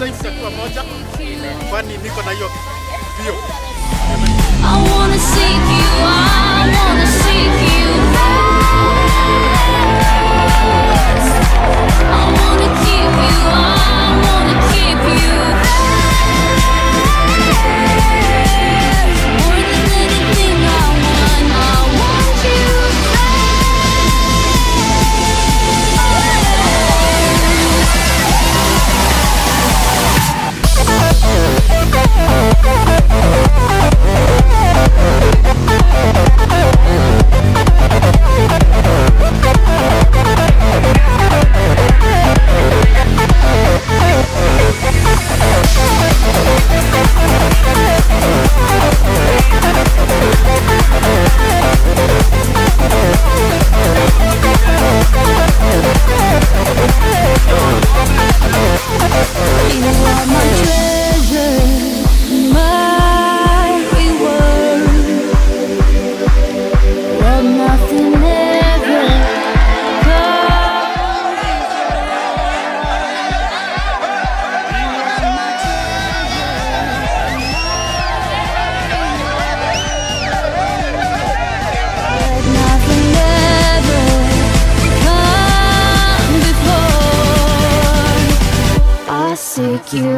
sasa hivi tutakuwa moja, kwani niko na hiyo bio take you.